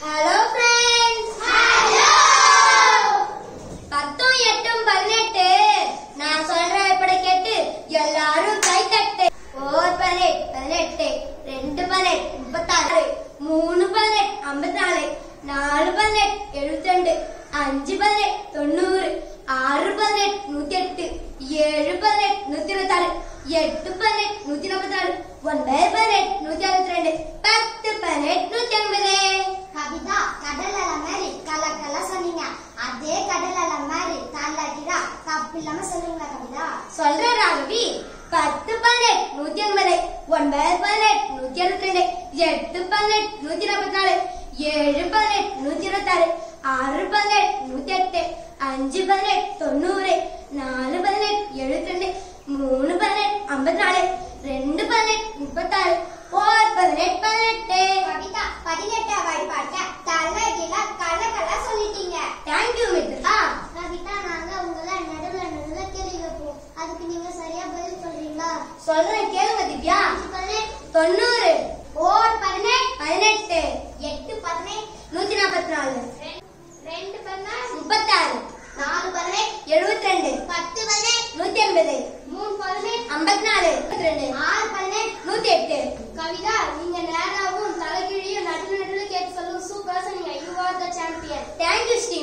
Hello friends hello பத்தும் எட்டும் பதினெட்டு. நான் சொல்ற இப்படி கேட்டு எல்லாரும் கை தட்டு ஓர் பதினெட்டு பதினெட்டு ரெண்டு பதினெட்டு முப்பத்தாறு மூணு பதினெட்டு ஐம்பத்தி நாலு நாலு பதினெட்டு எழுபத்தி ரெண்டு அஞ்சு பதினெட்டு தொண்ணூறு ஆறு பதினெட்டு நூத்தி எட்டு ஏழு பதினெட்டு நூத்தி இருபத்தாறு எட்டு பதினெட்டு நூத்தி நாற்பத்தி நாலு ஒன்பது பதினெட்டு நூத்தி அறுபத்தி ரெண்டு பத்து பதினெட்டு நூத்தி ஐம்பது இல்லாம சொல்லுங்க கவிதா? சொல்ற ராகவி. பத்து பல்லெட் நூத்தி எண்பது. ஒன்பது பல்லெட் நூத்தி அறுபத்தி ரெண்டு எட்டு பல்லெட் நூத்தி நாற்பத்தி நாலு ஏழு பல்லெட் நூத்தி இருபத்தாறு. ஆறு பதினெட்டு நூத்தி எட்டு. அஞ்சு பல்லெட் தொண்ணூறு. நாலு பதினெட்டு எழுபத்தி ரெண்டு மூணு பதினெட்டு ஐம்பத்தி நாலு ரெண்டு பதினெட்டு முப்பத்தாறு ஒரு பதினெட்டு பதினெட்டு கவிதா பதினெட்டு வாய்ப்பாட்ட தள்ளடிடா கலக்கல சொல்லிட்டீங்க தேங்க்யூ மித்ரா கவிதா நாங்க உங்களை நடுவுல நடுவுல கேள்வி வைப்போம் அதுக்கு நீங்க சரியா பதில் சொல்றீங்களா சொல்றேன் கேளுங்க திவ்யா. தொண்ணூறு. ஓர் பதினெட்டு பதினெட்டு. எட்டு பதினெட்டு நூத்தி நாற்பத்தி நாலு ரெண்டு பதினெட்டு முப்பத்தாறு. நாலு பதினெட்டு எழுபத்தி ரெண்டு பத்து பதினெட்டு நூத்தி எண்பது மூணு பதினெட்டு ஐம்பத்தி நாலு இருபத்தி ரெண்டு ஆறு பதினெட்டு நூத்தி எட்டு கவிதா நீங்க நேராவும் தலைகீழியும் நடு நடுவில் கேட்டு சொல்லுங்க. சூப்பரா சொன்னீங்க. You are the champion thank you Sri.